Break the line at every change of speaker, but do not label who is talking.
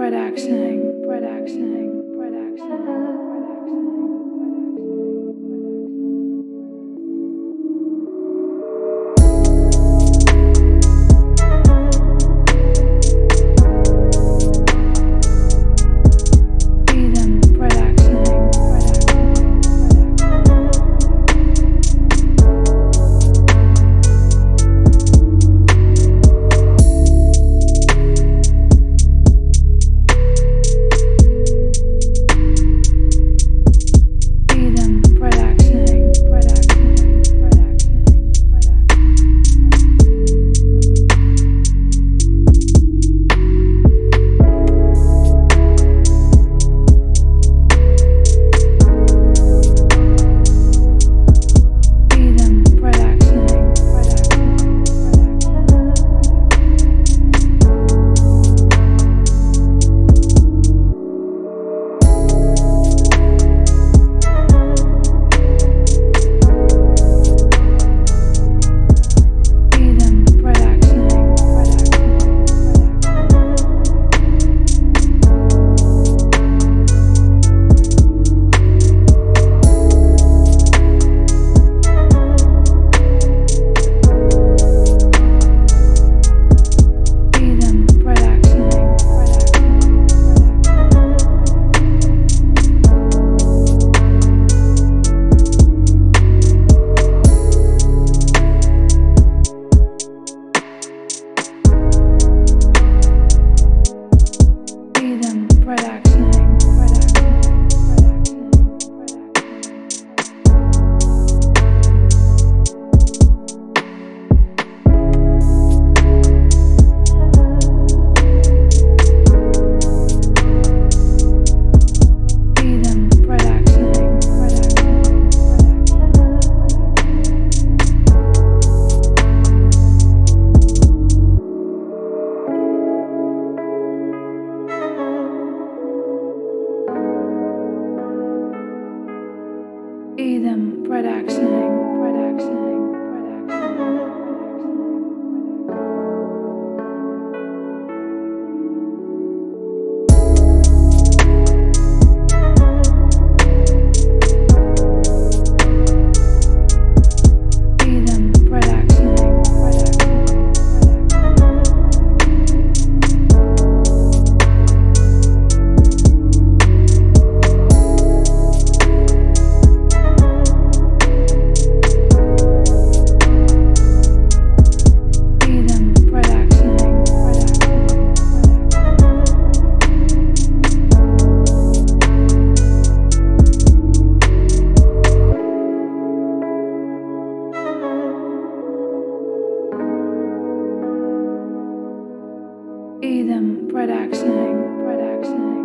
Production. Production. Production. Freedom. Freedom. Production. Production. Production. freedom, production, production.